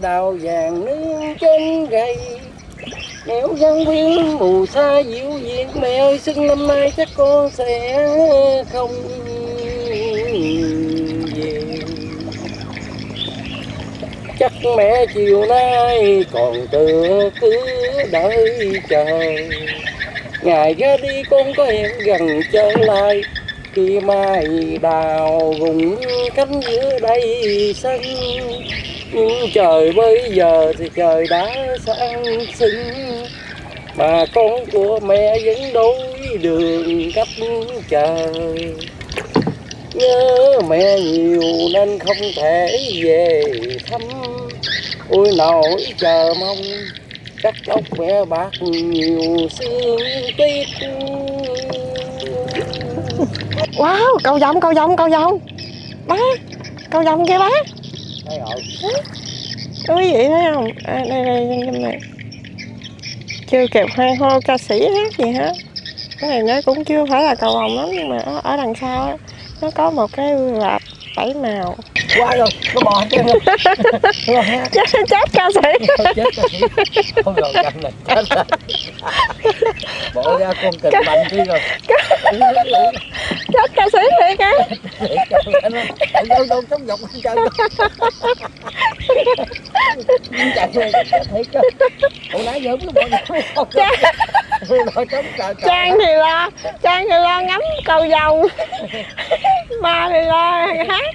đào vàng nương trên gầy. Nếu dân viên mù xa diệu diện Mẹ ơi xuân năm nay chắc con sẽ không về. Chắc mẹ chiều nay còn tựa cứ đợi chờ. Ngày ra đi con có hẹn gần trở lại, Khi mai đào vùng cánh giữa đây sân trời bây giờ thì trời đã sáng sinh Mà con của mẹ vẫn đối đường khắp trời. Nhớ mẹ nhiều nên không thể về thăm Ôi, nỗi chờ mong, cắt tóc mẹ bạc nhiều xương tuyết wow câu giống câu giống câu giống bác câu giống kia bác. Thấy rồi. quý vị thấy không à, đây đây trong này chưa kịp hoan hô ca sĩ hát gì hết cái này nó cũng chưa phải là cầu vồng lắm nhưng mà ở, ở đằng sau á nó có một cái rạp bảy màu Quá rồi, nó bò hết trơn rồi. Chết chết ca sĩ Chết rồi. Không rồi, canh này, chết rồi. Bỏ ra con kịch mạnh đi rồi chết ca sĩ thiệt á anh đâu đâu sống dọc anh chơi rồi. Chạy rồi, thiệt chứ Hồi nãy giờ nó bỏ không. Rồi trống trời trang thì lo trang thì lo ngắm cầu vồng ba thì lo hát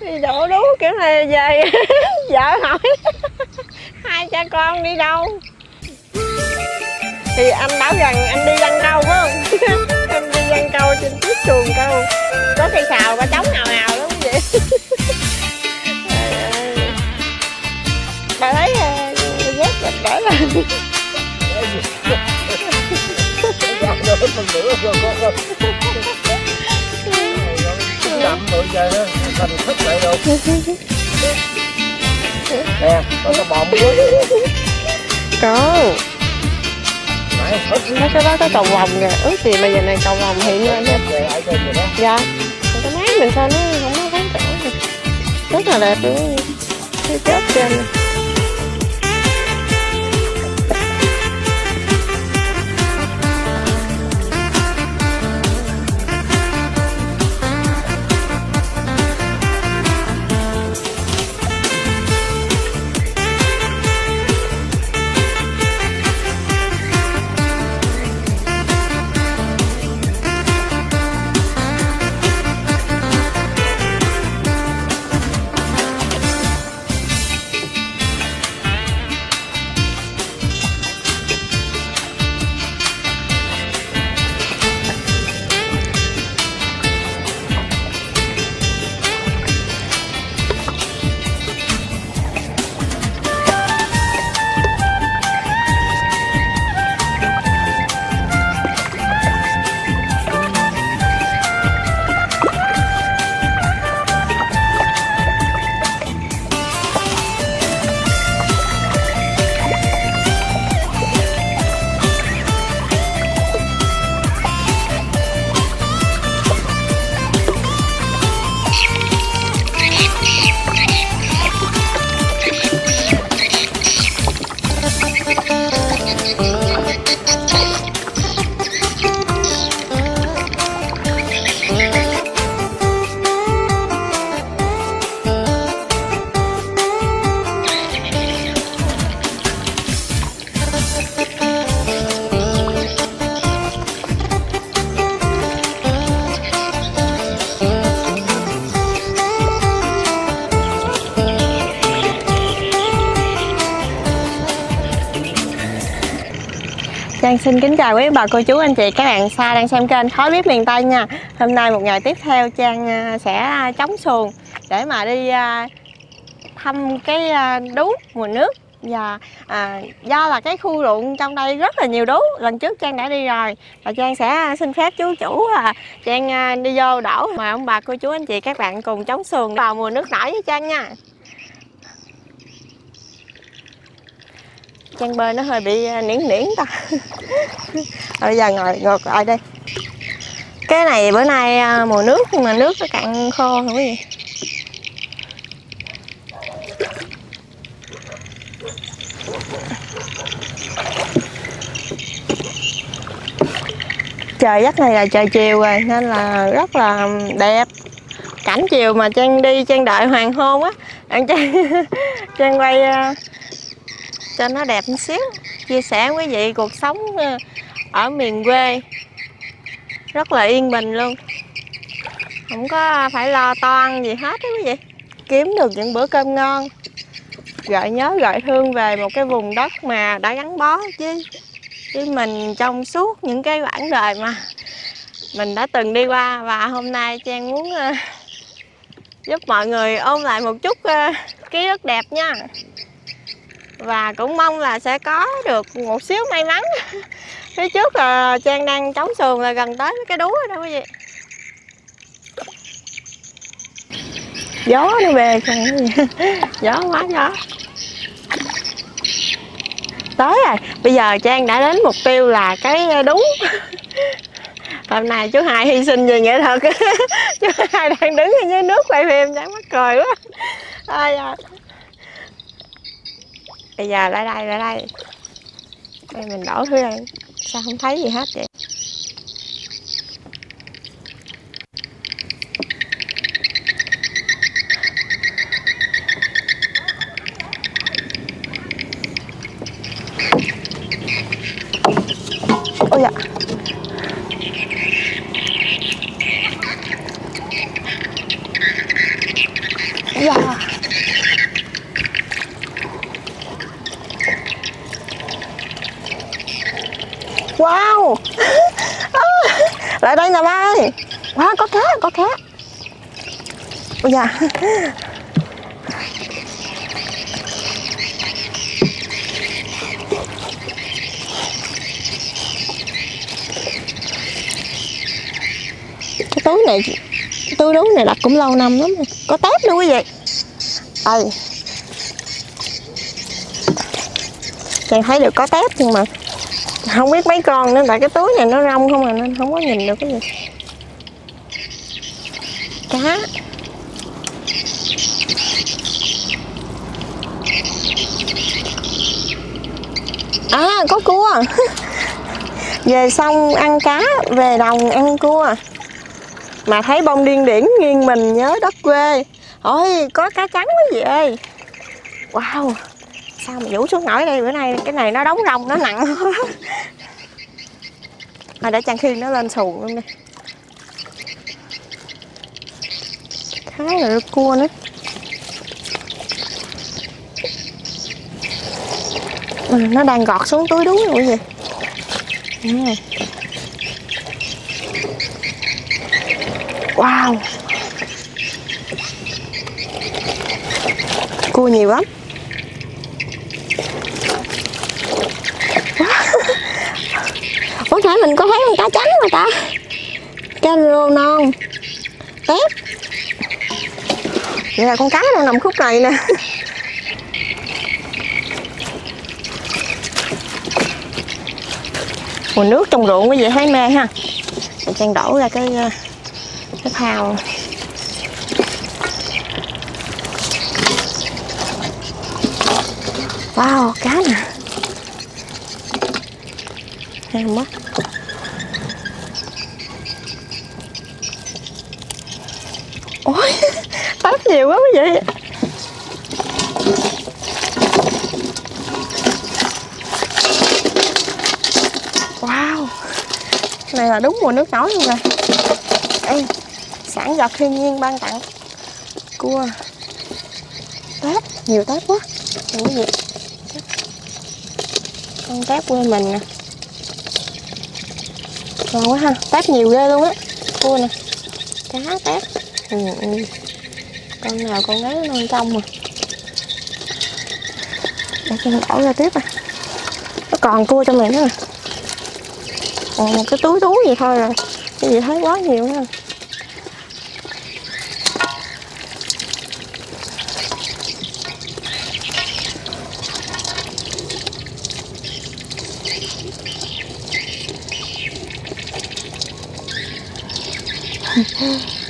thì đổ đú kiểu này về vợ hỏi hai cha con đi đâu thì anh báo rằng anh đi văn câu phải không anh đi văn câu trên chiếc xuồng câu có cây xào có trống nào nào lắm vậy Trời bà thấy ờ, dép đẹp để là nữa rồi giờ đó, thành thức lại rồi. Nè, có cái muối. có Nó cái đó có cầu vồng kìa. Ước gì mà giờ này cầu vồng hiện lên nha. Dạ. Cái máy mình sao nó không có chỗ này rất là đẹp. Luôn cái chớp trên Lan xin kính chào quý bà cô chú anh chị các bạn xa đang xem kênh Khói bếp miền Tây nha. Hôm nay một ngày tiếp theo Trang à, sẽ à, chống xuồng để mà đi à, thăm cái đú mùa nước. Và à, do là cái khu ruộng trong đây rất là nhiều đú lần trước Trang đã đi rồi. Và Trang sẽ xin phép chú chủ là Trang đi vô đổ mời ông bà cô chú anh chị các bạn cùng chống xuồng vào mùa nước nổi với Trang nha. chân bơi nó hơi bị à, niễn niễn ta. Bây giờ ngồi ngược lại đây. Cái này bữa nay à, mùa nước, nhưng mà nước nó cạn khô không quý vị trời, giấc này là trời chiều rồi, nên là rất là đẹp. Cảnh chiều mà trang đi trang đợi hoàng hôn á anh trang trang quay à, cho nó đẹp một xíu. Chia sẻ với quý vị cuộc sống ờ, ở miền quê. Rất là yên bình luôn. Không có phải lo toan gì hết á quý vị. Kiếm được những bữa cơm ngon. Gợi nhớ gợi thương về một cái vùng đất mà đã gắn bó chứ với mình trong suốt những cái quãng đời mà mình đã từng đi qua. Và hôm nay trang muốn uh, giúp mọi người ôn lại một chút uh, ký ức đẹp nha và cũng mong là sẽ có được một xíu may mắn. Phía trước là trang đang chống sườn là gần tới cái đú rồi đó quý vị. Gió nó về gió quá gió. Tới rồi. Bây giờ trang đã đến mục tiêu là cái đúng hôm nay chú hai hy sinh về nghệ thuật. Chú hai đang đứng ở dưới nước quay phim. Chẳng mắc cười quá. À, dạ bây giờ lại đây lại đây. Đây mình đổ thứ đây. Sao không thấy gì hết vậy ôi dạ dạ wow lại đây nè ba ơi wow có cá có cá ôi dạ cái túi này, cái túi đú này đặt cũng lâu năm lắm rồi. có tép luôn quý vị. Ơi chàng thấy được có tép nhưng mà không biết mấy con nữa, tại cái túi này nó rong không à nên không có nhìn được cái gì. Cá à có cua? Về xong ăn cá, về đồng ăn cua. Mà thấy bông điên điển, nghiêng mình nhớ đất quê. Ôi, có cá trắng quá gì ơi. Wow, sao mà vũ xuống nổi đây? Bữa nay cái này nó đóng rồng, nó nặng mà để chăng khi nó lên xuồng luôn đi. Khá là cua nữa. Ừ, nó đang gọt xuống túi đúng rồi gì wow. Cua nhiều lắm. Có thể mình có thấy con cá trắng mà ta? Cá rô non. Tép. Vậy là con cá đang nằm khúc này nè. mùi nước trong ruộng cái gì thấy mê ha. Mình trang đổ ra cái ờ, cái thao wow, cá nè. Hay mất. Ôi táp nhiều quá quý vị wow này là đúng mùa nước nổi luôn nè. Ê, sản vật thiên nhiên ban tặng. Cua. Tép nhiều tép quá. Nhiều gì. Con tép quê mình nè. Ngon quá ha. Tép nhiều ghê luôn á. Cua nè. Cá tép. Ừ, ừ. con nào con gái nó non trong mà. Để cho đổ ra tiếp à. Nó còn cua trong này nữa à còn một cái túi túi gì thôi rồi. Cái gì thấy quá nhiều ha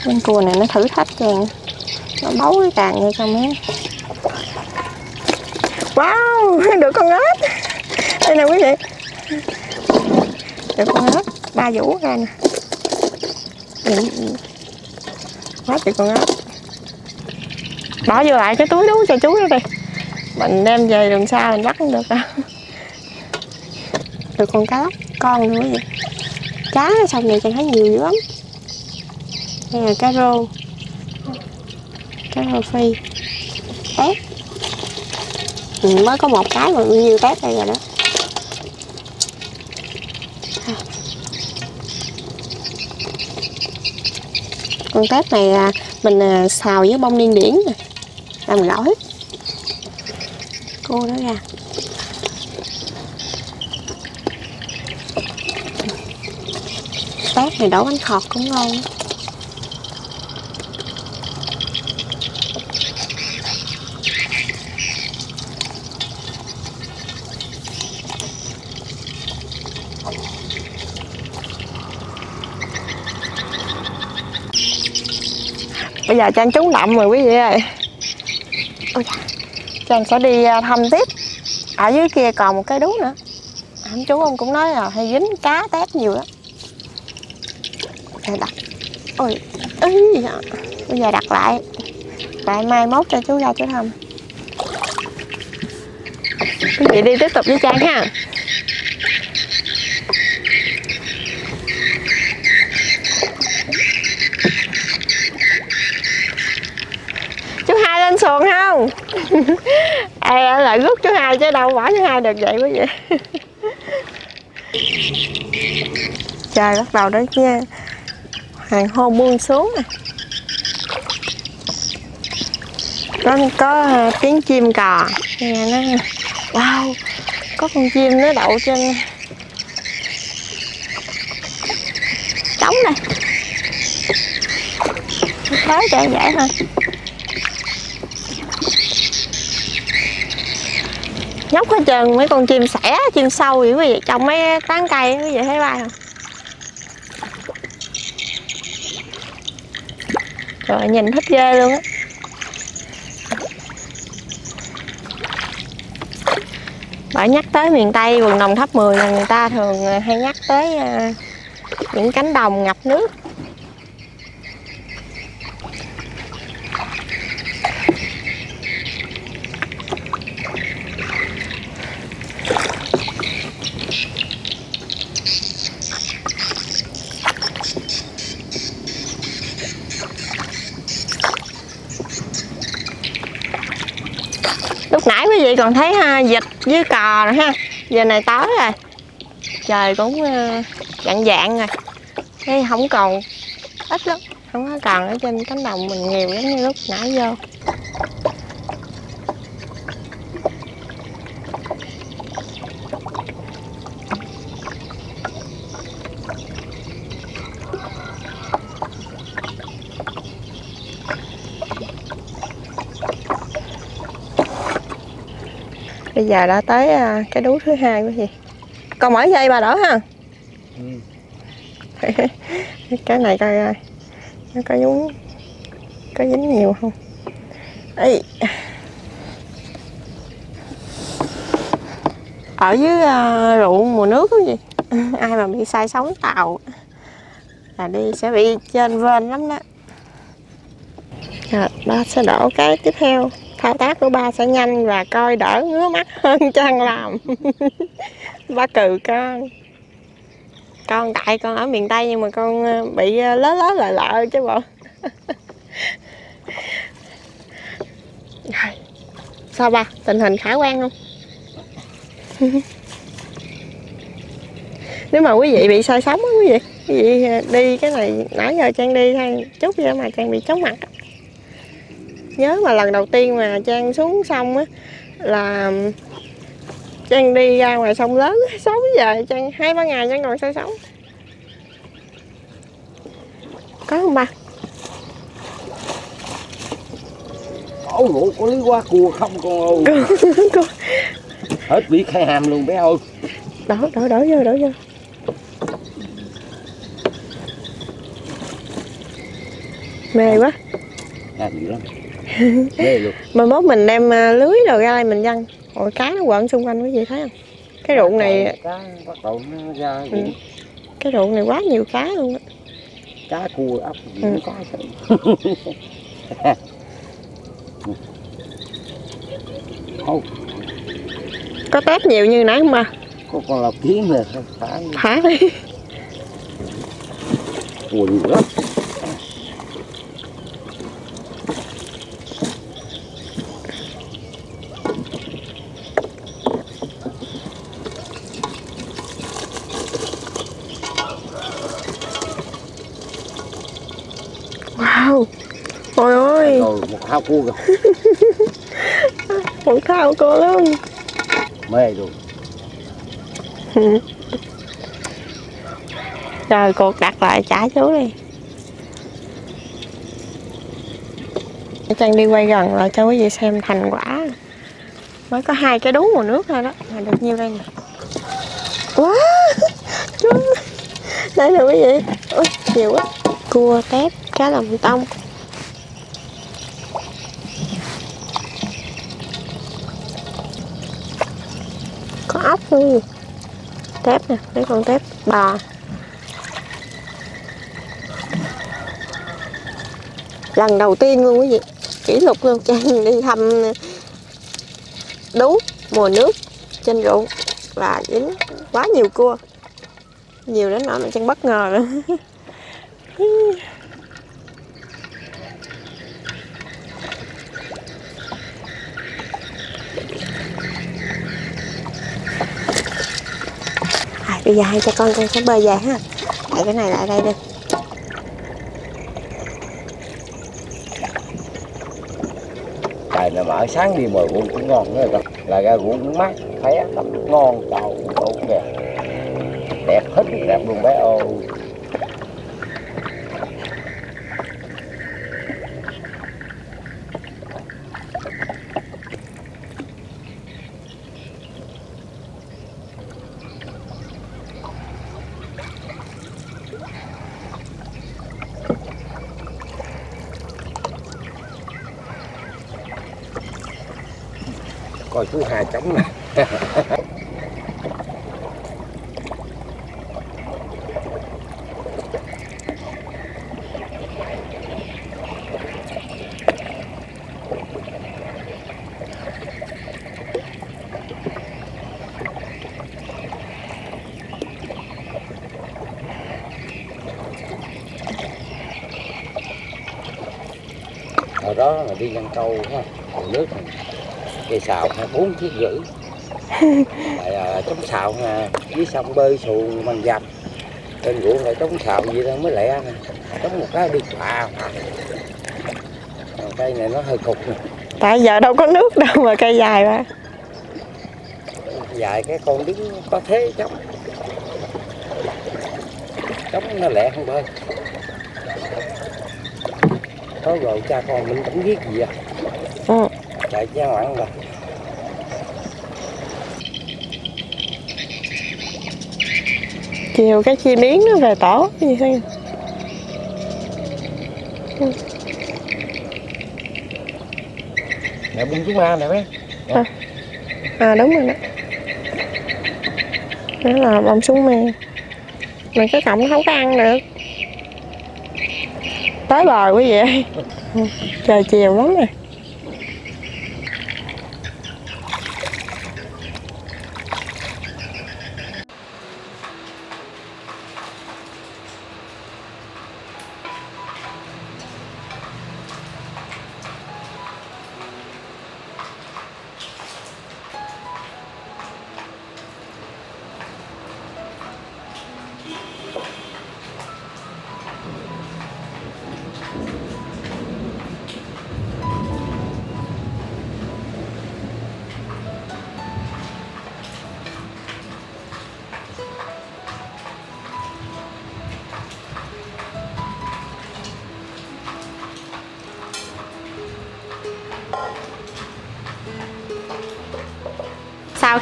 con cua này nó thử thách chàng nó bấu cái càng vô trong ấy wow, được con ếch. Đây nè quý vị được con ớt ba vũ ra nè. Hết quá trời con ớt bỏ vô lại cái túi đú cho chú đó đi. Mình đem về đường xa mình bắt cũng được đâu. Được con cá lóc con nữa vậy cá xong sông này chẳng thấy nhiều dữ lắm. Đây là cá rô. Cá rô phi. Tép. Ừ, mới có một cái mà nhiêu tép đây rồi đó. Con tép này à, mình à, xào với bông điên điển nè. Làm gỏi. Cô nó ra. Tép này đổ bánh khọt cũng ngon. Bây giờ trang trúng đậm rồi quý vị ơi. Ôi sẽ đi à, thăm tiếp. Ở dưới kia còn một cái đú nữa. Ông chú ông cũng nói là hay dính cá tép nhiều lắm. Đây đặt. Ôi ý bây giờ đặt lại. Lại mai mốt cho chú ra chú thăm. Quý vị đi tiếp tục với trang ha chú hai lên xuồng không? À, lại rút chú hai chứ đâu bỏ chú hai được vậy quý vị trời bắt đầu đó nha. Hoàng hôn buông xuống nè. Có có tiếng chim cò. Nghe nó wow có con chim nó đậu trên trống này tới cho dễ thôi nhóc hết trơn, mấy con chim sẻ chim sâu vậy quý vị trong mấy tán cây quý vị thấy bay không? Rồi nhìn thích ghê luôn á. Bởi nhắc tới miền tây, vùng đồng tháp 10 là người ta thường à, hay nhắc tới à, những cánh đồng ngập nước. Còn thấy, ha vịt với cò rồi, ha. Giờ này tối rồi. Trời cũng ờ, dạng dạng rồi. Cái không còn, ít lắm. Không có còn ở trên cánh đồng mình nhiều giống như lúc nãy vô. Bây giờ đã tới à, cái đú thứ hai quý vị còn mở dây bà đỡ ha. Ừ. cái này coi coi. Nó có nhúng có dính nhiều không? Ê. ở dưới à, ruộng mùa nước cái gì ai mà bị sai sóng tàu là đi sẽ bị trên vên lắm đó. Rồi ba sẽ đổ cái tiếp theo thao tác của ba sẽ nhanh và coi đỡ ngứa mắt hơn trang làm. Ba cừ con. Con tại con ở miền tây nhưng mà con ờ, bị ờ, lớ lớ lợ lợ chứ bộ. Rồi. sao ba? Tình hình khả quan không? Nếu mà quý vị bị sai sóng á, quý vị quý vị ờ, đi cái này, nãy giờ trang đi thôi. Chút vậy mà trang bị chóng mặt á nhớ mà lần đầu tiên mà trang xuống sông á là Trang đi ra ngoài sông lớn 6 giờ Trang hai ba ngày Trang còn say sóng. Có không ba? ôi ngủ có lý qua cua không con ơi. Hết bị khai hàm luôn bé ơi. Đổ đổ đổ vô đổ vô. Mê quá. À dữ lắm Mà mốt mình đem à, lưới đồ ra đây mình văng. Ôi cá nó quẩn xung quanh quý vị thấy không? Cái ruộng này Ừ. cái ruộng này quá nhiều cá luôn á. Cá cua ốc gì Ừ. có. Ô, có tép nhiều như nãy không ba? Có con lọc kiến nè phải. Cua nhiều lắm wow. Ôi ôi rồi một hao cua kìa. Một thao cô luôn. Mê luôn rồi cột đặt lại trả chú đi. Trang đi quay gần lại cho quý vị xem thành quả. Mới có hai cái đú mùa nước thôi đó Mà được nhiêu đây nè? Wow Chú. Đây nè quý vị Ôi nhiều quá. Cua tép cá lòng tông. Có ốc luôn. Tép nè Mấy con tép bò. Lần đầu tiên luôn quý vị. Kỷ lục luôn trang đi thăm đú, mùa nước trên ruộng và dính quá nhiều cua. Nhiều đến nỗi mà trang bất ngờ luôn. bây giờ hai cha con con sẽ bơi về ha. Để cái này lại đây đi. Trời này mở sáng đi mời cũng cũng ngon nữa con, là ra ruộng cũng mát khỏe lắm. Ngon tàu đủ kìa. Đẹp hết đẹp luôn bé ơi. Thứ hai trống này. Hồi đó là đi nhân câu ha cây xào hai bốn chiếc rưỡi. Lại à, chống xào nè dưới sông bơi xuồng bằng dầm. Trên ruộng lại chống xào gì đó mới lẹ nè chống một cái đi Còn cây này nó hơi cục nè. Tại giờ đâu có nước đâu mà cây dài quá dài cái con đứng có thế chống. Chống nó lẹ không bơi. Có rồi cha con mình cũng biết gì à? Ừ. chạy cha mặn rồi chiều cái chi điến nó về tổ gì thôi nè bung chú ma nè bé. À. Đúng rồi đó. Đó là bông súng me. Mà cái cọng nó không có ăn được. Tới bờ quý vị ơi trời chiều lắm rồi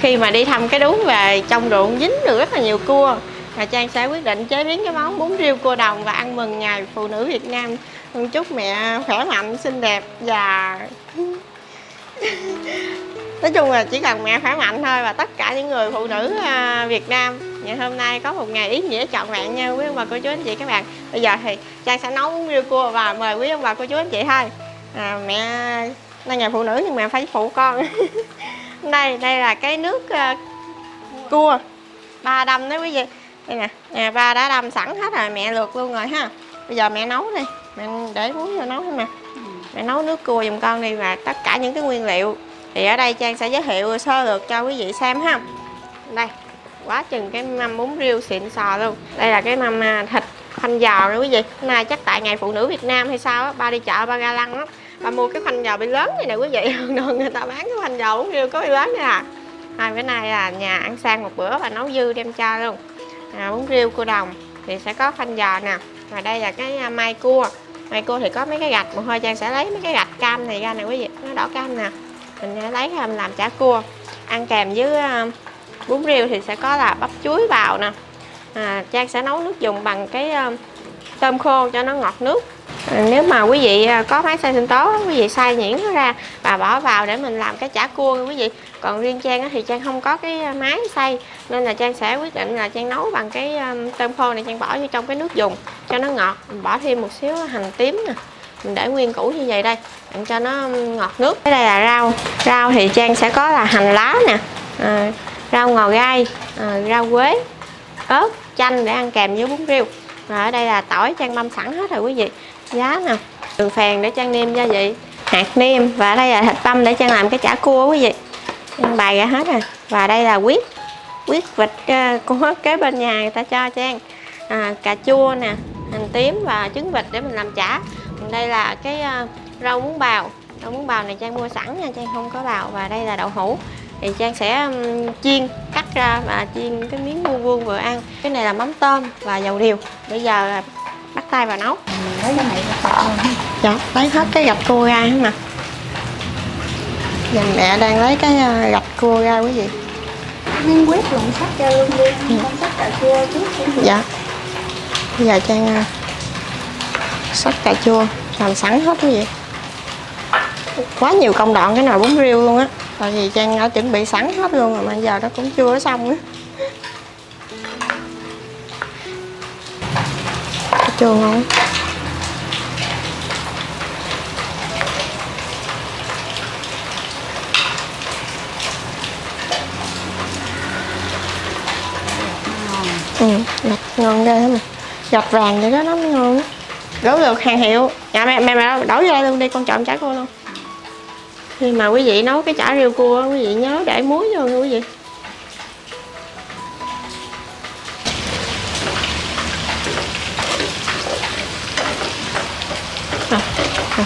khi mà đi thăm cái đúng về trong ruộng dính được rất là nhiều cua. Và Trang sẽ quyết định chế biến cái món bún riêu cua đồng và ăn mừng ngày phụ nữ Việt Nam. Chúc mẹ khỏe mạnh xinh đẹp và nói chung là chỉ cần mẹ khỏe mạnh thôi và tất cả những người phụ nữ à, Việt Nam. Ngày hôm nay có một ngày ý nghĩa trọn vẹn nha. Quý ông bà cô chú anh chị các bạn. Bây giờ thì Trang sẽ nấu bún riêu cua và mời quý ông bà cô chú anh chị thôi. À, mẹ nay ngày phụ nữ nhưng mà phải phụ con. đây đây là cái nước uh, cua. Ba đâm đấy quý vị. Đây nè nè ba đã đâm sẵn hết rồi mẹ luộc luôn rồi ha. Bây giờ mẹ nấu đi mẹ để muối vô nấu thôi mà. Mẹ nấu nước cua dùm con đi và tất cả những cái nguyên liệu. Thì ở đây Trang sẽ giới thiệu sơ lược cho quý vị xem ha. Đây quá chừng cái mâm bún riêu xịn sò luôn. Đây là cái mâm à, thịt khoanh giò nữa quý vị. Hôm nay chắc tại ngày phụ nữ Việt Nam hay sao á ba đi chợ ba ga lăng á ta mua cái khoanh dầu bị lớn như này quý vị. Đường người ta bán cái khoanh dầu cũng riêu có bị lớn nè. À hai bữa nay là nhà ăn sang một bữa và nấu dư đem cho luôn. À, bún riêu cua đồng thì sẽ có khoanh giò nè. Và đây là cái à, mai cua. Mai cua thì có mấy cái gạch một hơi trang sẽ lấy mấy cái gạch cam này ra nè quý vị. Nó đỏ cam nè. Mình sẽ lấy làm, làm chả cua. Ăn kèm với à, bún riêu thì sẽ có là bắp chuối vào nè. À, trang sẽ nấu nước dùng bằng cái tôm khô cho nó ngọt nước. Ừ, nếu mà quý vị à, có máy xay sinh tố quý vị xay nhuyễn nó ra và bỏ vào để mình làm cái chả cua nha quý vị. Còn riêng trang thì trang không có cái à, máy xay nên là trang sẽ quyết định là trang nấu bằng cái à, tôm khô này trang bỏ vô trong cái nước dùng cho nó ngọt. Mình bỏ thêm một xíu hành tím nè mình để nguyên củ như vậy đây để cho nó ngọt nước. Cái đây là rau rau thì trang sẽ có là hành lá nè à, rau ngò gai à, rau quế ớt chanh để ăn kèm với bún riêu. Và ở đây là tỏi trang băm sẵn hết rồi quý vị giá nè. Đường phèn để trang nêm gia vị. Hạt nêm và đây là thịt băm để trang làm cái chả cua quý vị. Trang bày ra hết rồi. Và đây là huyết huyết vịt ờ, của kế bên nhà người ta cho trang. À, cà chua nè hành tím và trứng vịt để mình làm chả. Còn đây là cái ờ, rau muống bào. Rau muống bào này trang mua sẵn nha trang không có bào. Và đây là đậu hũ. Thì trang sẽ chiên cắt ra và chiên cái miếng vuông vuông vừa ăn. Cái này là mắm tôm và dầu điều. Bây giờ là bắt tay vào nấu. Lấy cái này hơn dạ lấy hết cái gạch cua ra hết mà giờ mẹ đang lấy cái ờ, gạch cua ra quý vị. Miếng quýt lộn sắt cho luôn đi. Con sắt cà chua trước dạ. Bây giờ trang ờ, sắc cà chua làm sẵn hết quý vị. Quá nhiều công đoạn cái nồi bún riêu luôn á. Tại vì trang đã chuẩn bị sẵn hết luôn rồi mà giờ nó cũng chưa có xong á trường không ngon ừ gạch ngon ghê mà gạch vàng vậy đó, nó mới ngon. Á được hàng hiệu. Dạ mẹ mẹ mẹ đổ vô đây luôn đi, con chọn chả cua luôn. Khi mà quý vị nấu cái chả riêu cua quý vị nhớ để muối vô nha quý vị.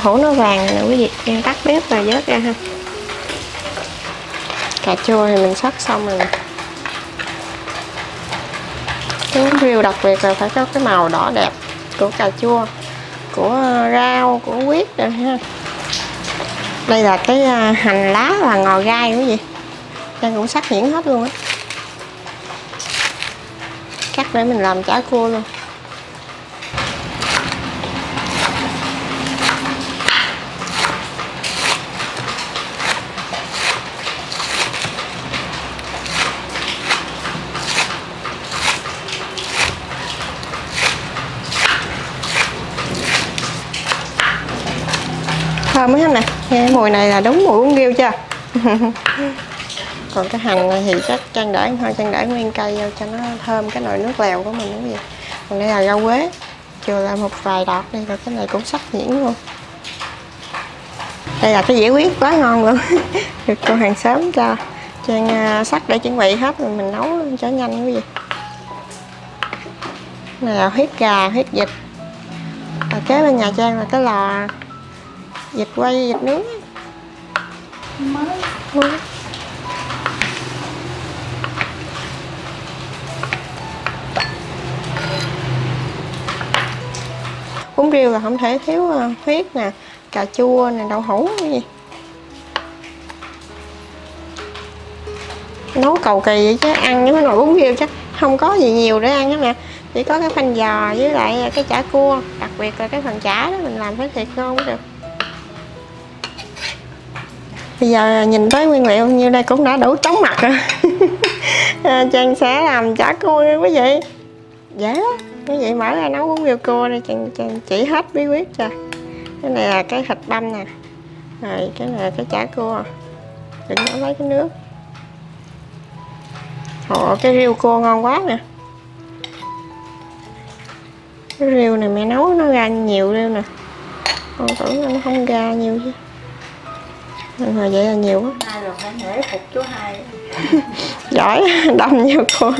Hổ nó vàng nè, quý vị. Em tắt bếp và vớt ra ha. Cà chua thì mình sắc xong rồi cái riêu đặc biệt là phải có cái màu đỏ đẹp của cà chua, của rau, của huyết rồi ha. Đây là cái à, hành lá và ngò gai quý vị. Đang cũng sắc nhuyễn hết luôn á. Cắt để mình làm chả cua luôn. Thơm hết nè. Nghe mùi này là đúng mùi uống riêu chưa? Còn cái hành này thì chắc trang để thôi trang để nguyên cây vô cho nó thơm cái nồi nước lèo của mình đúng gì? Còn đây là rau quế chừa làm một vài đọt đi, rồi cái này cũng sắc nhuyễn luôn. Đây là cái dĩa huyết quá ngon luôn. Được cô hàng xóm cho trang sắt à, sắc để chuẩn bị hết rồi mình nấu luôn cho nhanh quý vị này là huyết gà huyết vịt. Và kế bên nhà trang là cái lò vịt quay vịt nướng. Mới Ui. bún riêu là không thể thiếu ờ, huyết nè cà chua nè đậu hũ cái gì. Nấu cầu kỳ vậy chứ ăn với cái nồi bún riêu chắc không có gì nhiều để ăn hết nè chỉ có cái phanh giò với lại cái chả cua đặc biệt là cái phần chả đó mình làm phải thiệt ngon mới được bây giờ nhìn tới nguyên liệu như đây cũng đã đủ chóng mặt rồi. À, Trang sẽ làm chả cua nha quý vị. Dễ lắm quý vị mở ra nấu uống riêu cua đây Trang, Trang chỉ hết bí quyết cho. Cái này là cái thịt băm nè. Rồi cái này là cái chả cua. Đừng có lấy cái nước. Họ cái riêu cua ngon quá nè. Cái riêu này mẹ nấu nó ra nhiều riêu nè. Con tưởng nó không ra nhiều chứ mà vậy là nhiều quá. Hai rồi phải nể phục chú hai. Giỏi đâm vô cua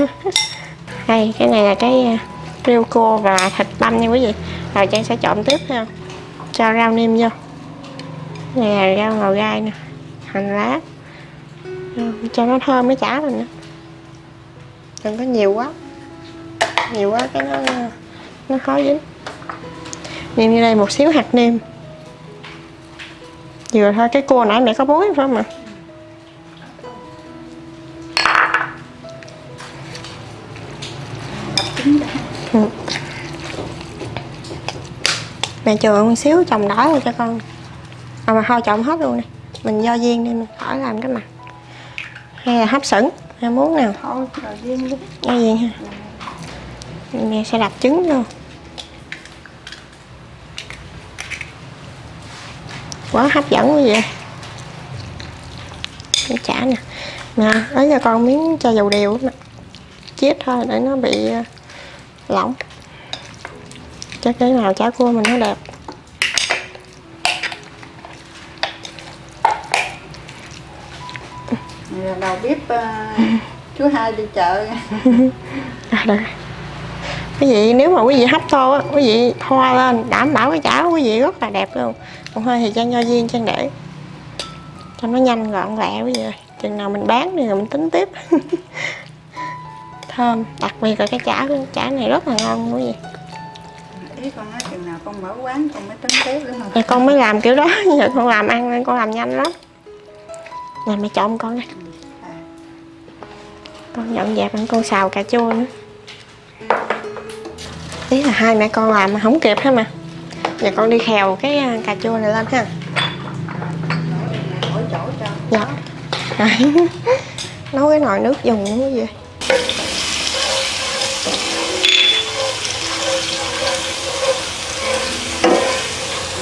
đây cái này là cái à, riêu cua và thịt băm nha quý vị. Rồi trang sẽ trộn tiếp ha. Cho rau nêm vô. Này là rau ngò gai nè. Hành lá. Ừ, cho nó thơm cái chả mình nữa. Đừng có nhiều quá. Nhiều quá cái nó nó khó dính. Nêm như đây một xíu hạt nêm vừa thôi cái cua nãy mẹ có muối phải không ạ? Mẹ chừa một xíu chồng đỏ rồi cho con. À mà thôi chồng hết luôn nè. Mình do viên đi mình khỏi làm cái mặt. Hay là hấp sửng hay muốn nào? Thôi rồi riêng đi. Do viên ha. Mẹ sẽ đập trứng vô quá hấp dẫn quý vị cái chả nè. Nè lấy cho con miếng cho dầu điều nè chiết thôi để nó bị ờ, lỏng. Cho cái nào chả cua mình nó đẹp. Đầu bếp ờ, chú hai đi chợ. À, được. Quý vị nếu mà quý vị hấp tô á quý vị thoa lên đảm bảo cái chả của quý vị rất là đẹp luôn còn hơi thì trang nho viên trang để cho nó nhanh gọn lẹ vị ơi chừng nào mình bán thì mình tính tiếp. Thơm đặc biệt là cái chả chả này rất là ngon quý vị ý con nói chừng nào con mở quán con mới tính tiếp nữa con mới làm kiểu đó giờ con làm ăn nên con làm nhanh lắm. Nè mẹ chọn con À. con dọn dẹp ăn con xào cà chua nữa. Ý là hai mẹ con làm mà không kịp ha mà giờ con đi khèo cái à, cà chua này lên ha. Dạ. Nấu cái nồi nước dùng nữa vậy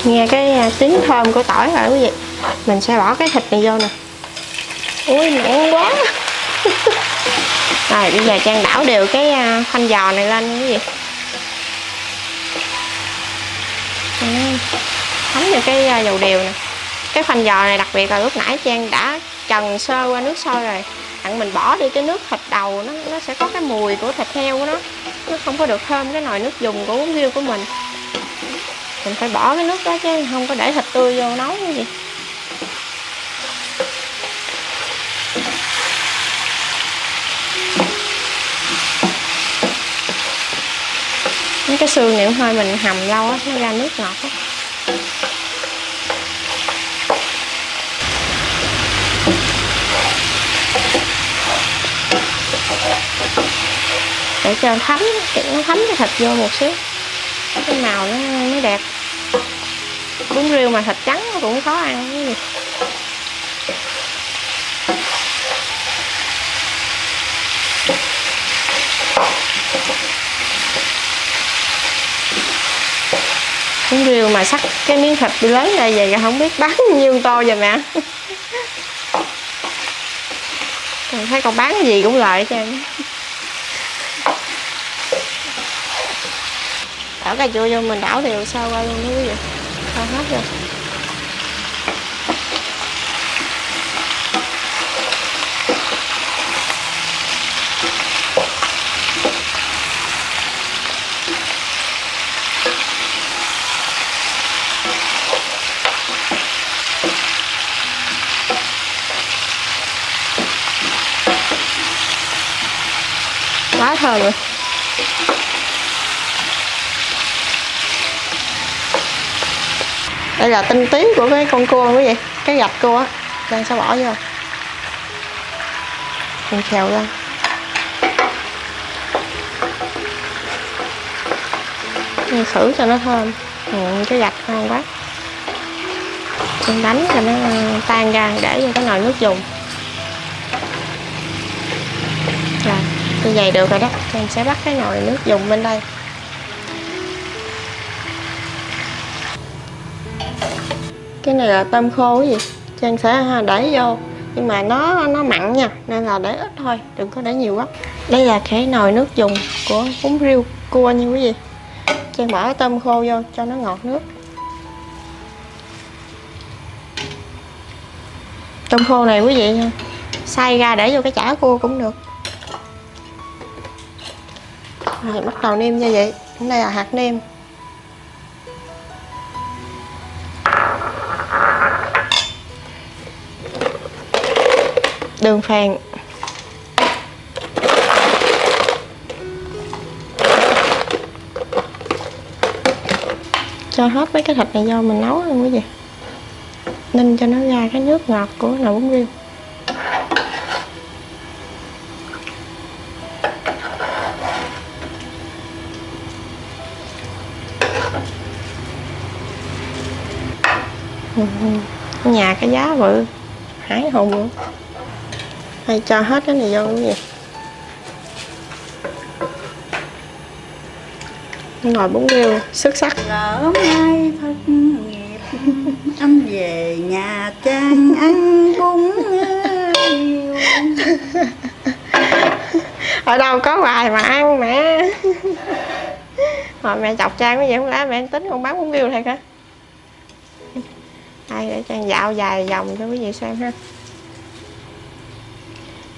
nghe cái à, tiếng thơm của tỏi rồi quý vị. Mình sẽ bỏ cái thịt này vô nè. Ui ngon quá. Rồi, bây giờ trang đảo đều cái à, khoanh giò này lên quý vị. Ừ. Thấm vào cái à, dầu điều nè. Cái khoanh giò này đặc biệt là lúc nãy trang đã trần sơ qua nước sôi rồi. Đặng mình bỏ đi cái nước thịt đầu nó nó sẽ có cái mùi của thịt heo của nó. Nó không có được thơm cái nồi nước dùng của bún riêu của mình. Mình phải bỏ cái nước đó chứ không có để thịt tươi vô nấu cái gì. Những cái xương này hơi mình hầm lâu á nó ra nước ngọt á. Để cho thấm nó thấm cái thịt vô một xíu. Cái màu nó mới đẹp. Bún riêu mà thịt trắng nó cũng khó ăn, cái gì. Cũng riêu mà sắc cái miếng thịt lớn này vậy, không biết bán nhiêu to vậy mẹ. Con thấy con bán cái gì cũng lợi cho em đảo cà chua vô mình đảo đều sao qua luôn quý vị cho hết rồi? Quá rồi đây là tinh túy của cái con cua quý vị. Cái gạch cua á. Đang sẽ bỏ vô? Mình khèo ra. Mình khử cho nó thơm. Ừ, cái gạch ngon quá. Mình đánh cho nó ờ, tan ra để cho cái nồi nước dùng. Như vậy được rồi đó. Trang sẽ bắt cái nồi nước dùng bên đây. Cái này là tôm khô cái gì? Trang sẽ để vô. Nhưng mà nó nó mặn nha, nên là để ít thôi, đừng có để nhiều quá. Đây là cái nồi nước dùng của bún riêu, cua như quý vị. Trang bỏ tôm khô vô, cho nó ngọt nước. Tôm khô này quý vị nha, xay ra để vô cái chả cua cũng được rồi bắt đầu nêm như vậy. Đây là hạt nêm. Đường phèn. Cho hết mấy cái thịt này vô mình nấu luôn quý vị. Ninh cho nó ra cái nước ngọt của nồi bún riêu. Nhà cái giá bự. Hải hùng. Luôn hay cho hết cái này vô cái gì? Nồi bún riêu xuất sắc. Lỡ mai thất nghiệp anh về nhà trang ăn bún riêu. Ở đâu có hoài mà ăn mẹ mà mẹ chọc trang cái gì không lẽ mẹ tính con bán bún riêu thiệt hả đây để trang dạo dài vòng cho quý vị xem ha.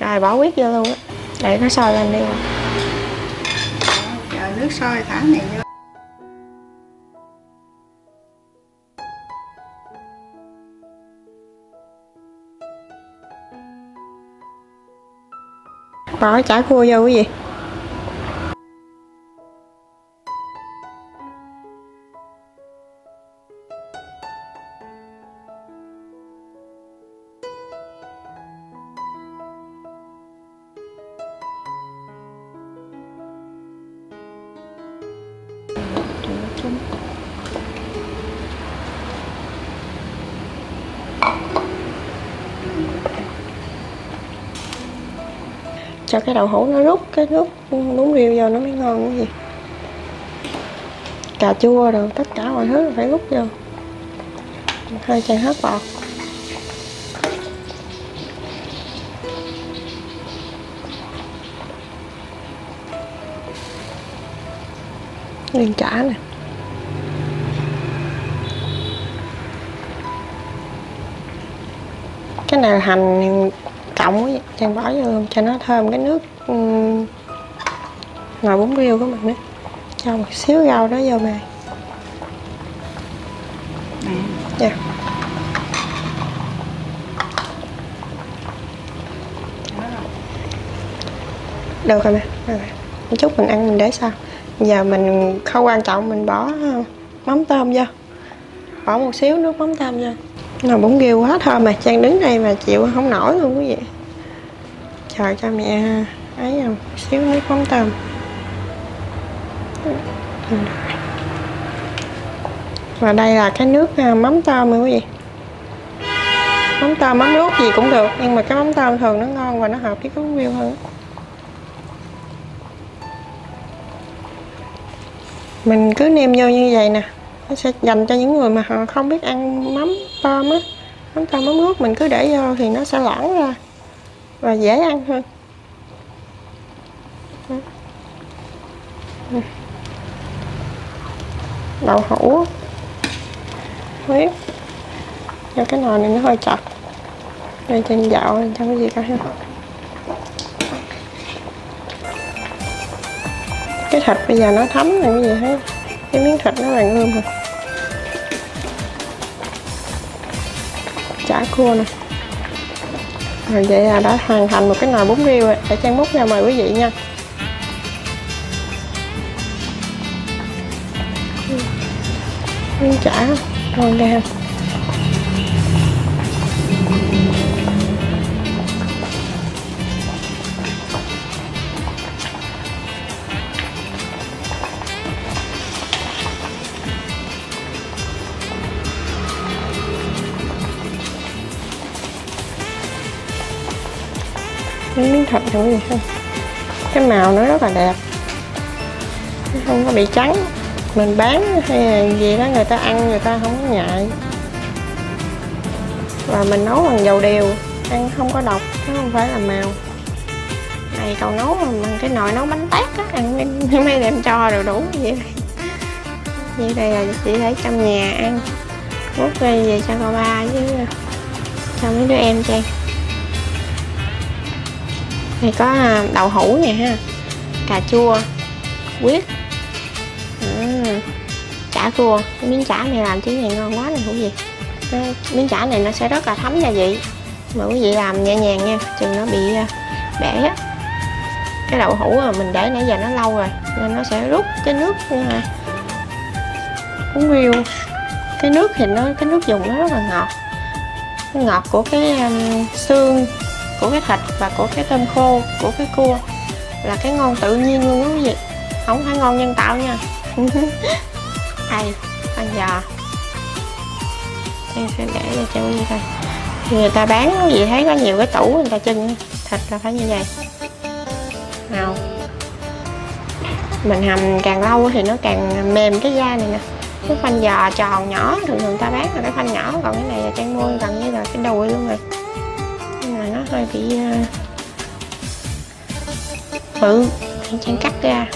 Rồi bỏ huyết vô luôn á. Để nó sôi lên đi. Rồi chờ nước sôi thả này vô. Bỏ chả cua vô quý vị đậu hũ nó rút, cái nước đúng riêu vô nó mới ngon cái gì. Cà chua rồi, tất cả mọi thứ phải rút vô. Hơi chai hết bọt. Liền chả nè. Cái này là hành cộng với trang bỏ vô luôn cho nó thơm cái nước um, bún riêu của mình nữa cho một xíu rau đó vô mày. Dạ được rồi mẹ được rồi. một chút mình ăn mình để sau. Giờ mình không quan trọng mình bỏ mắm tôm vô. Bỏ một xíu nước mắm tôm vô nó bún riêu quá thơm mà, trang đứng đây mà chịu không nổi luôn quý vị. Chờ cho mẹ ấy không, xíu nước mắm tôm và đây là cái nước à, mắm tôm rồi quý vị? Mắm tôm, mắm lốt gì cũng được, nhưng mà cái mắm tôm thường nó ngon và nó hợp với cái bún riêu hơn. Mình cứ nêm vô như vậy nè nó sẽ dành cho những người mà họ không biết ăn mắm tôm á. Mắm tôm, mắm ướt mình cứ để vô thì nó sẽ loãng ra và dễ ăn hơn. Đậu hũ. Huyết. Do cái nồi này nó hơi chặt. Đây, trên dạo trong cái gì cả. Ha cái thịt bây giờ nó thấm này, cái gì hết cái miếng thịt nó vàng ươm rồi chả cua nè. Rồi vậy là đã hoàn thành một cái nồi bún riêu rồi. Để trang múc nha mời quý vị nha. Miếng chả, ngon ra Không gì hết cái màu nó rất là đẹp. Nó không có bị trắng. Mình bán hay là gì đó người ta ăn người ta không có ngại. Và mình nấu bằng dầu điều ăn không có độc chứ không phải là màu. Này còn nấu bằng cái nồi nấu bánh tét á ăn mấy, mấy đem cho rồi đủ vậy vậy đây là chị để trong nhà ăn. Múc về về cho cô ba với cho mấy đứa em chơi này có à, đậu hũ nè ha. Cà chua huyết à, chả cua. Cái miếng chả này làm chứ này ngon quá này hữu gì nó, miếng chả này nó sẽ rất là thấm gia vị. Mà quý vị làm nhẹ nhàng nha chừng nó bị à, bể á. Cái đậu hũ mà mình để nãy giờ nó lâu rồi nên nó sẽ rút cái nước à, nha bún riêu. Cái nước thì nó cái nước dùng nó rất là ngọt. Cái ngọt của cái um, xương của cái thịt và của cái tôm khô của cái cua. Là cái ngon tự nhiên luôn quý vị. Không phải ngon nhân tạo nha. Hay ăn giò em sẽ để cho cho quý vị coi. Người ta bán quý vị thấy có nhiều cái tủ người ta trưng thịt là phải như vậy. Nào. Mình hầm càng lâu thì nó càng mềm cái da này nè. Cái khoanh giò tròn nhỏ thường thường ta bán là cái khoanh nhỏ còn cái này là trang môi gần như là cái đùi luôn rồi hơi bị à, bự. Thì trang cắt ra.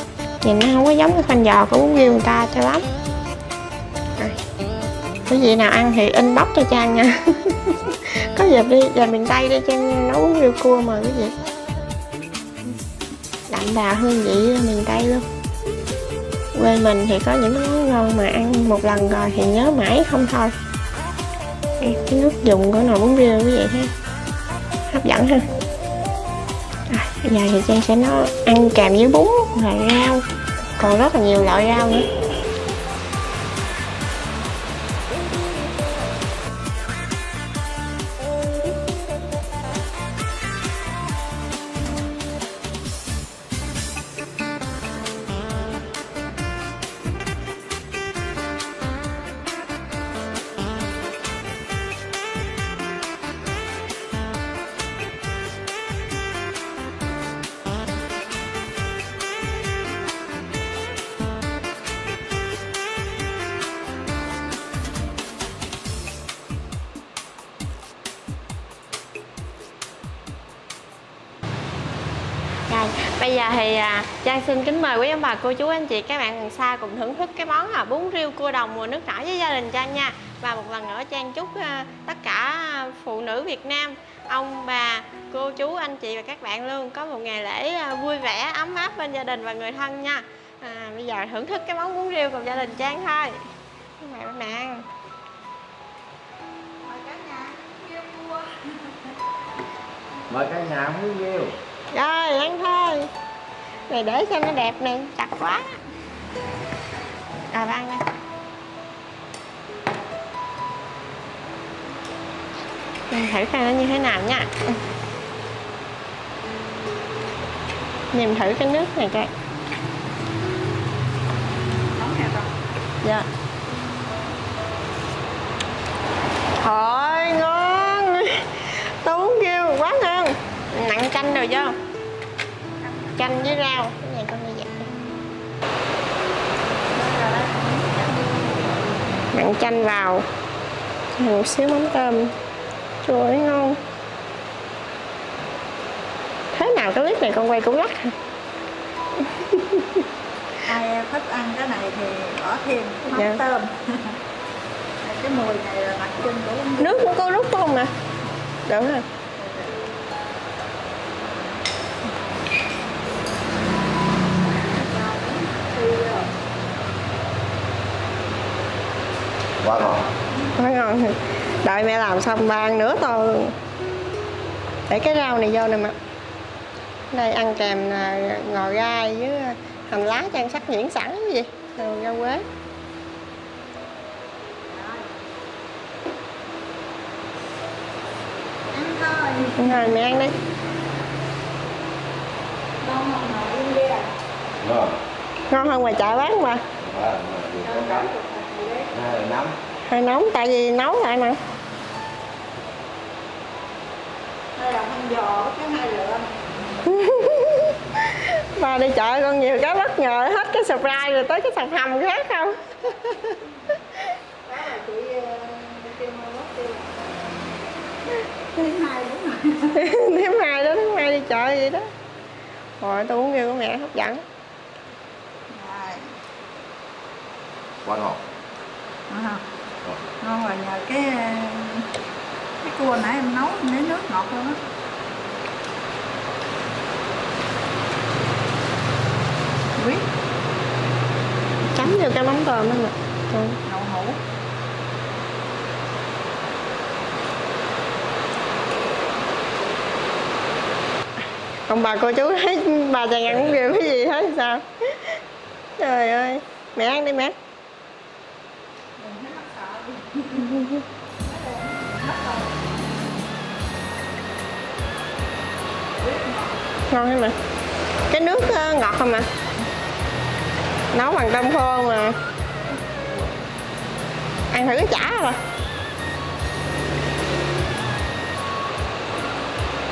Nhìn nó không có giống cái khoanh giò của bún riêu người ta cho lắm. Cái gì nào ăn thì inbox cho trang nha. Có dịp đi về miền tây đi trang nấu bún riêu cua mà quý vị. Đậm đà hương vị miền tây luôn. Quê mình thì có những món ngon mà ăn một lần rồi thì nhớ mãi không thôi. Cái nước dùng của nồi bún riêu quý vị ha hấp dẫn ha à, bây giờ thì trang sẽ nó ăn kèm với bún và rau còn rất là nhiều loại rau nữa. Bây giờ thì à, Trang xin kính mời quý ông bà cô chú anh chị các bạn gần xa cùng thưởng thức cái món là bún riêu cua đồng mùa nước nổi với gia đình Trang nha. Và một lần nữa Trang chúc à, tất cả phụ nữ Việt Nam ông bà cô chú anh chị và các bạn luôn có một ngày lễ à, vui vẻ ấm áp bên gia đình và người thân nha. À, bây giờ thưởng thức cái món bún riêu cùng gia đình Trang thôi. Mời các bạn mời cả nhà muốn riêu rồi ăn thôi. Này để cho nó đẹp này chặt quá. Rồi ăn đây. Mình thử coi nó như thế nào nha. Nhìn thử cái nước này coi. Dạ. Thôi ngon tú kêu quá ngon nặng chanh rồi chứ chanh với rau cái này con đi dẹp đi nặng chanh vào. Một xíu mắm tôm trời ơi ngon. Thế nào cái clip này con quay cũng lắc hả? Ai thích ăn cái này thì bỏ thêm mắm Dạ. tôm. Cái mùi này là đặc trưng của nước cũng có rút không nè được rồi quá ngon. Quá ngon. Đợi mẹ làm xong ba ăn nửa tô luôn. Để cái rau này vô nè mà đây ăn kèm ngò gai với hành lá cho ăn sắc nhuyễn sẵn cái gì. Rồi rau quế. Ăn thôi. Rồi mẹ ăn đi. Ngon hơn ngoài chợ bán mà hai là nấm hơi nóng tại vì nấu lại mà. Đây là con giò cái hai lựa ba đi chợ con nhiều cái bất ngờ hết cái surprise rồi tới cái sàn hầm khác không? Đó là chị ờ, kêu thứ hai đúng rồi. Thứ hai đó thứ hai đi chợ vậy đó. Rồi tôi uống rượu của mẹ hấp dẫn. Rồi. Quá ngọt ngon không ngon rồi nhờ cái ờ, cái cua nãy em nấu lấy nước ngọt luôn á. Quý chấm vô cái mắm tôm đó nè. Ừ. đậu hũ. Ông bà cô chú thấy bà chàng ăn uống rượu cái gì hết sao? Trời ơi. Mẹ ăn đi mẹ ngon hả mà. Cái nước ờ, ngọt không mà nấu bằng tôm khô mà. Ăn thử cái chả rồi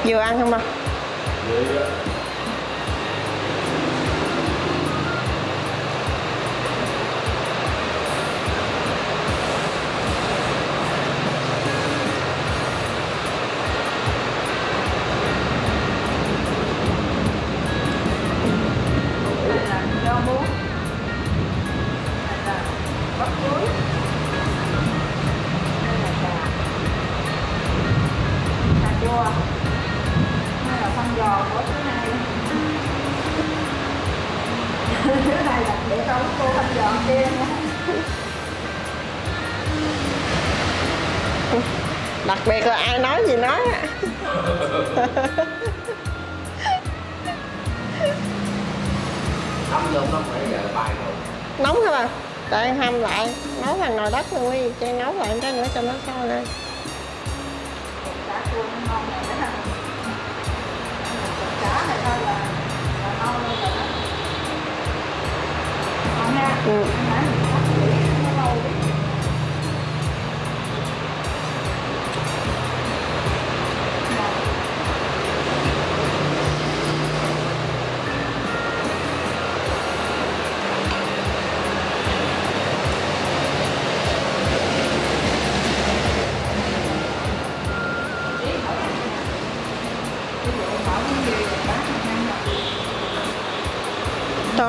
vừa ăn không bà đặc biệt là ai nói gì nói á. nóng vô nó phải giờ bài rồi. Nóng hả bà? Để ăn hâm lại. Nấu bằng nồi đất luôn đi cho nấu lại cái nữa cho nó sôi lên cá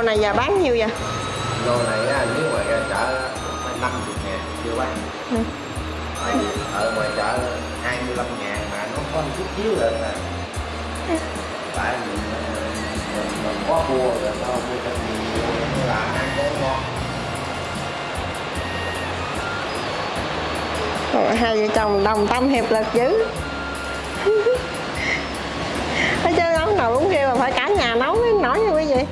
này giờ bán nhiêu vậy? Lô này á, nếu ngoài ra chợ phải năm chục ngàn chưa bán. Ừ. Tại ở ngoài chợ 25 ngàn mà nó có chút xíu lên nè. Tại vì mình, mình, mình có cua rồi đâu mua cho nhiều là ăn có ngon. Rồi, hai vợ chồng đồng tâm hiệp lực dữ. Thấy chứ nấu nồi bún riêu mà phải cả nhà nấu mới nổi nha quý vị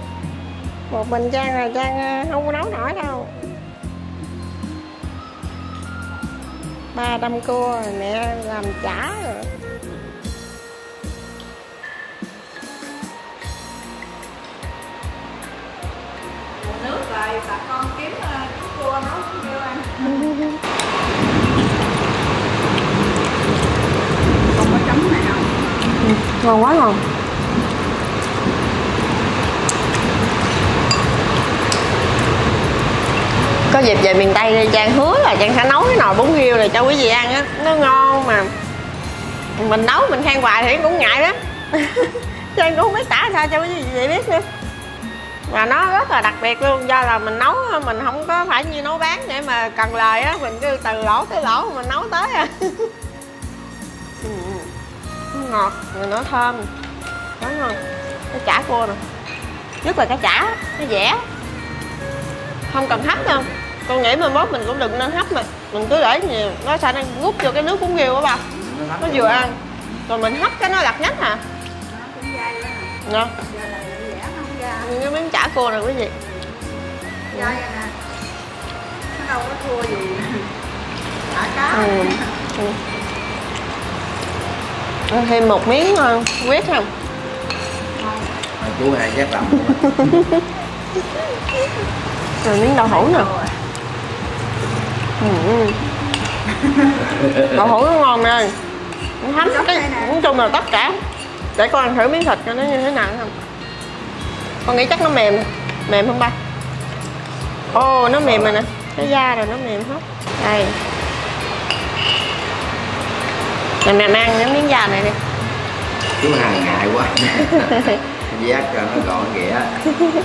Một mình Trang là Trang ờ, không có nấu nổi đâu. Ba đâm cua rồi mẹ làm chả rồi. Nước lại bà con kiếm chút cua nấu cũng kêu ăn không có chấm này không Ngon quá ngon Có dịp về miền Tây đi Trang hứa là Trang sẽ nấu cái nồi bún riêu này cho quý vị ăn á. Nó ngon mà. Mình nấu, mình khen hoài thì cũng ngại đó Trang cũng không biết tả sao cho quý vị biết nữa. Và nó rất là đặc biệt luôn, do là mình nấu mình không có phải như nấu bán để mà cần lời á. Mình cứ từ lỗ tới lỗ mình nấu tới à. Ừ, ngọt, rồi nó thơm. Nó ngon. Cái chả cua nè. Nhất là cái chả, nó dẻ không cần hấp đâu. Con nghĩ mà mốt mình cũng đừng nên hấp mà. Mình cứ để nhiều nó sẽ đang rút vô cái nước bún riêu á ba nó vừa ăn. Rồi mình hấp cái nó lặt nhách à nó cũng dai quá nè cái miếng chả cua này quý vị. Nè nó đâu có thua gì. Chả cá. Ừ. Ừ. Thêm một miếng quét không? Chú hai luôn á. Rồi miếng đậu hũ nè. Ừ. đậu hũ nó ngon nè. Nó Giống cái nói chung là tất cả. Để con ăn thử miếng thịt coi nó như thế nào không. Con nghĩ chắc nó mềm mềm không ba ồ nó mềm rồi nè. Cái da rồi nó mềm hết. Đây. Nè mẹ ăn cái miếng da này đi. Chú hàng ngại quá. Giác cho nó gọn ghẹ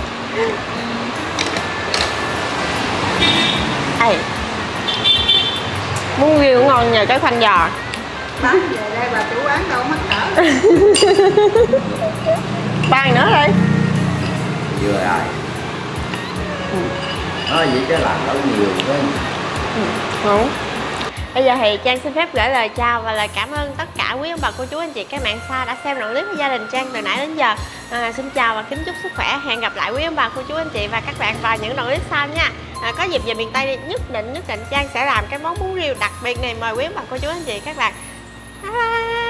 đây. Muốn riêu ngon nhờ cái khoanh giò. Bán về đây bà chủ quán đâu mắc cỡ. Ba nữa đi vừa rồi nói vậy chứ làm đâu nhiều đó Đúng. Bây giờ thì Trang xin phép gửi lời chào và lời cảm ơn tất cả quý ông bà cô chú anh chị các bạn xa đã xem đoạn clip của gia đình Trang từ nãy đến giờ. À, xin chào và kính chúc sức khỏe. Hẹn gặp lại quý ông bà cô chú anh chị và các bạn vào những đoạn clip sau nha. À, có dịp về miền Tây đi, nhất định nhất định Trang sẽ làm cái món bún riêu đặc biệt này mời quý ông bà cô chú anh chị các bạn. Bye bye.